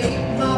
break my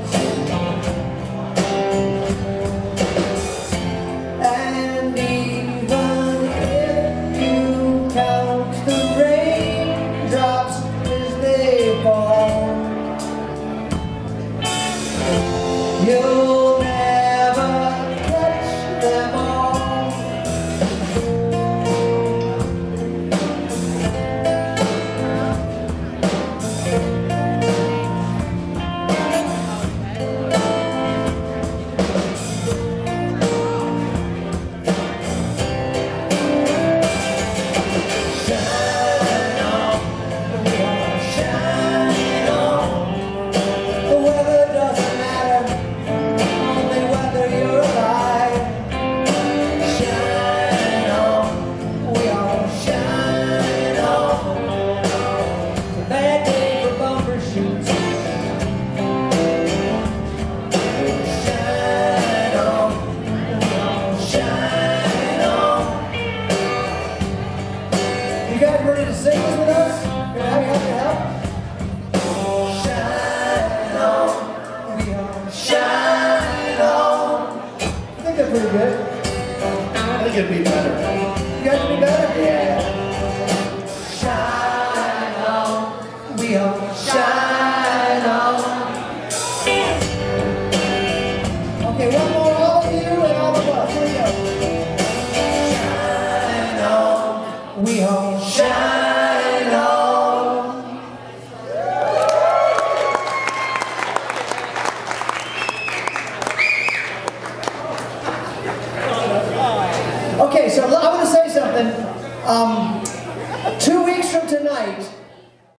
think it'd be better. You guys be better? Yeah. Shine on, we all shine on. Okay, one more, all of you and all of us. Here we go. Shine on, we all shine Okay, so I want to say something. Um, two weeks from tonight,